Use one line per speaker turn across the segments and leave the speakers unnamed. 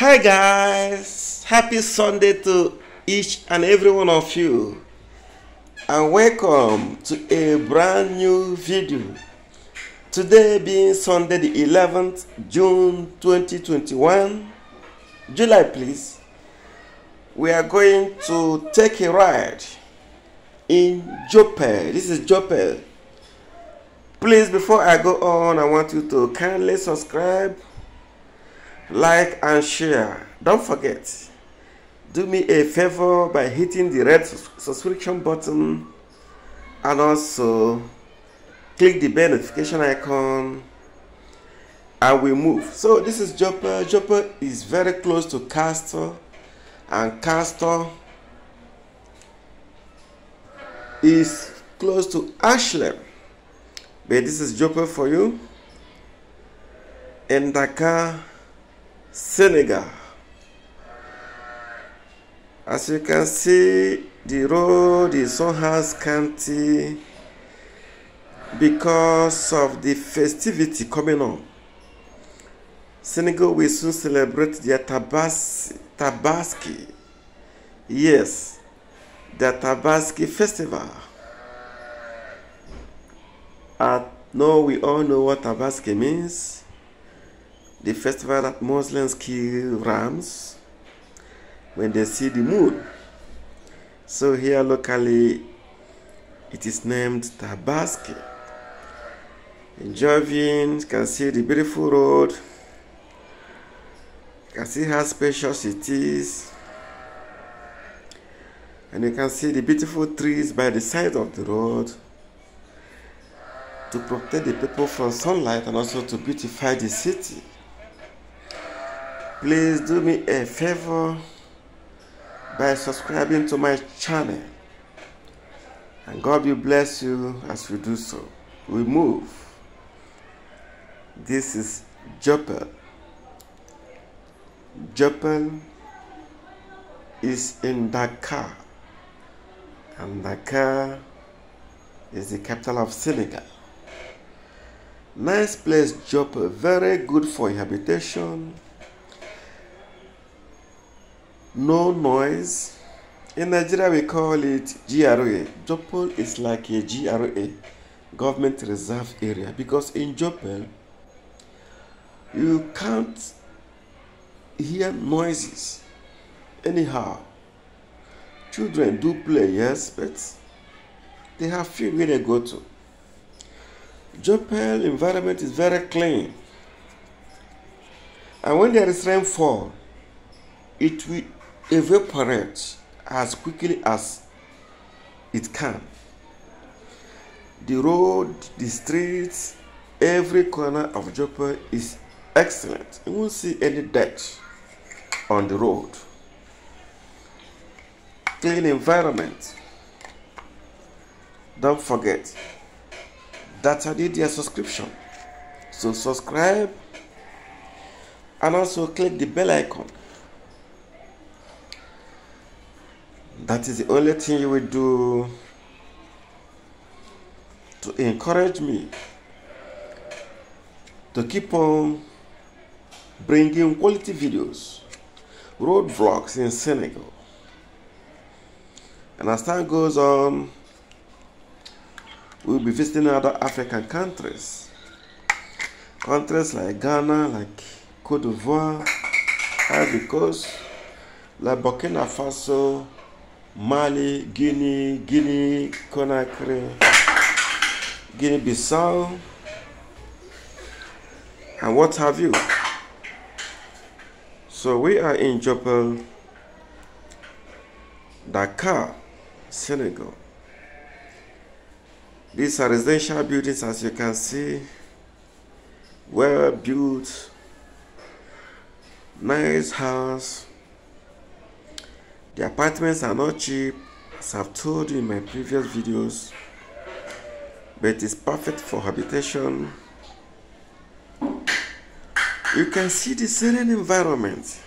Hi guys, happy Sunday to each and every one of you, and welcome to a brand new video. Today being Sunday, the 11th June 2021, July, please. We are going to take a ride in Dieuppeul. This is Dieuppeul. Please, before I go on, I want you to kindly subscribe, like, and share. Don't forget, do me a favor by hitting the red subscription button and also click the bell notification icon and we move. So this is Dieuppeul. Dieuppeul is very close to Castor and Castor is close to Ashland. But this is Dieuppeul for you in Dakar, Senegal. As you can see, the road is somehow scanty because of the festivity coming on. Senegal will soon celebrate their Tabas Tabaski. Yes, the Tabaski festival. I know we all know what Tabaski means. The festival that Muslims kill rams when they see the moon. So here locally, it is named Tabaski. In Jovian, you can see the beautiful road. You can see how spacious it is. And you can see the beautiful trees by the side of the road to protect the people from sunlight and also to beautify the city. Please do me a favor by subscribing to my channel. And God will bless you as you do so. We move. This is Dieuppeul. Dieuppeul is in Dakar. And Dakar is the capital of Senegal. Nice place, Dieuppeul. Very good for habitation. No noise. In Nigeria, we call it GRA. Dieuppeul is like a GRA, government reserve area, because in Dieuppeul, you can't hear noises anyhow. Children do play, yes, but they have few where they go to. Dieuppeul environment is very clean. And when there is rainfall, it will evaporate as quickly as it can. The road, the streets, every corner of Joppel is excellent. You won't see any dirt on the road. Clean environment. Don't forget that I did your subscription. So subscribe and also click the bell icon. That is the only thing you will do to encourage me to keep on bringing quality videos, road vlogs in Senegal. And as time goes on, we'll be visiting other African countries. Countries like Ghana, like Cote d'Ivoire, Ivory like Burkina Faso, Mali, Guinea, Guinea, Conakry, Guinea-Bissau, and what have you. So we are in Joppel, Dakar, Senegal. These are residential buildings as you can see, well built, nice house. The apartments are not cheap, as I've told you in my previous videos, but it's perfect for habitation. You can see the serene environment.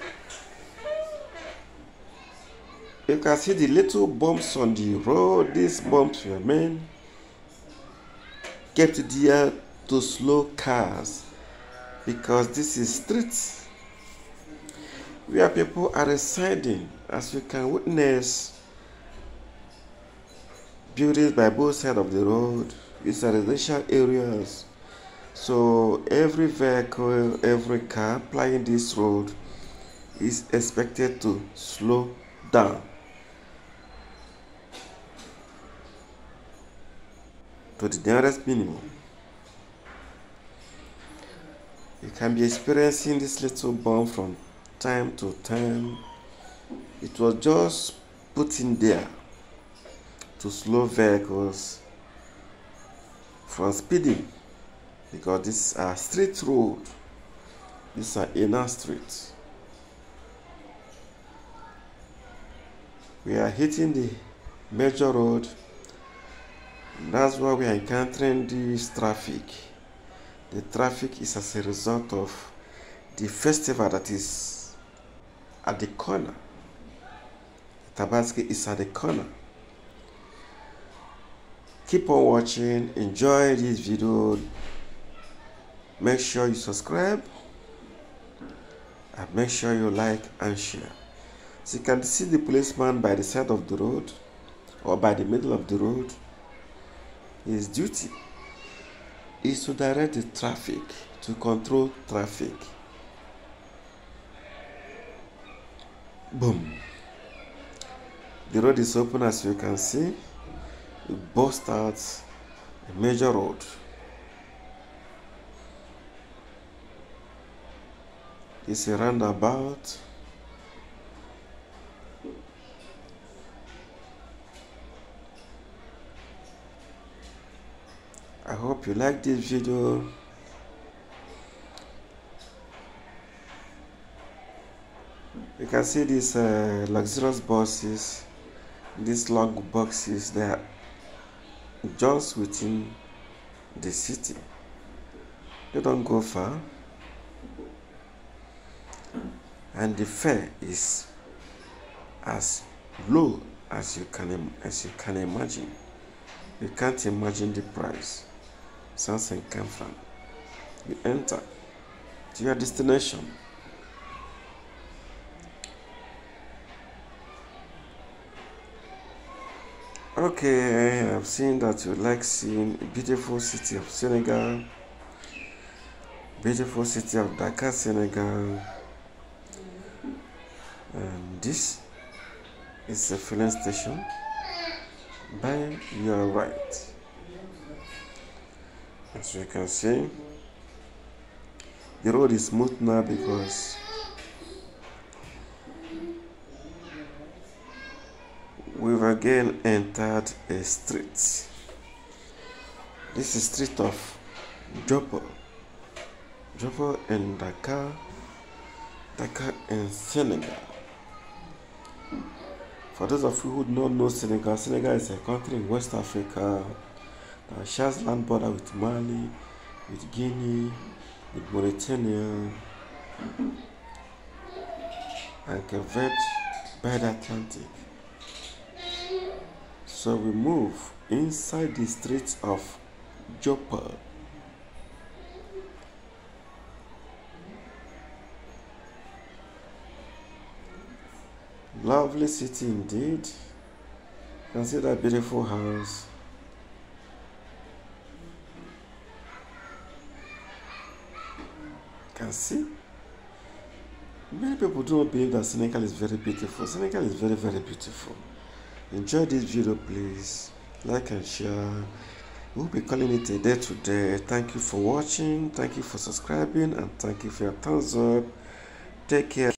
You can see the little bumps on the road. These bumps were meant kept there to slow cars because this is streets where people are residing. As you can witness, buildings by both sides of the road. These are residential areas. So every vehicle, every car plying this road is expected to slow down. to the nearest minimum. You can be experiencing this little bump from time to time. It was just put in there to slow vehicles from speeding because this are street road. These are inner streets. We are hitting the major road that's why we are encountering this traffic. The traffic is as a result of the festival that is at the corner. Tabaski is at the corner. Keep on watching, enjoy this video. Make sure you subscribe and make sure you like and share. So you can see the policeman by the side of the road or by the middle of the road his duty is to direct the traffic, to control traffic. Boom. The road is open as you can see. It burst out a major road. It's a roundabout. I hope you like this video. You can see these uh, luxurious buses, these log boxes, they are just within the city. They don't go far. And the fare is as low as you can as you can imagine. You can't imagine the price. Samsung come from. You enter to your destination. Okay, I've seen that you like seeing beautiful city of Senegal, beautiful city of Dakar, Senegal. And this is a filling station. By your right as you can see the road is smooth now because again entered a street. This is street of Dieuppeul. Dieuppeul in Dakar Dakar in Senegal. For those of you who do not know Senegal Senegal is a country in West Africa that shares land border with Mali, with Guinea, with Mauritania, and Cape by the Atlantic. So we move inside the streets of Dieuppeul. Lovely city indeed. You can see that beautiful house. You can see many people do not believe that Senegal is very beautiful. Senegal is very, very beautiful. Enjoy this video, please. Like and share. We'll be calling it a day today. Thank you for watching. Thank you for subscribing. And thank you for your thumbs up. Take care.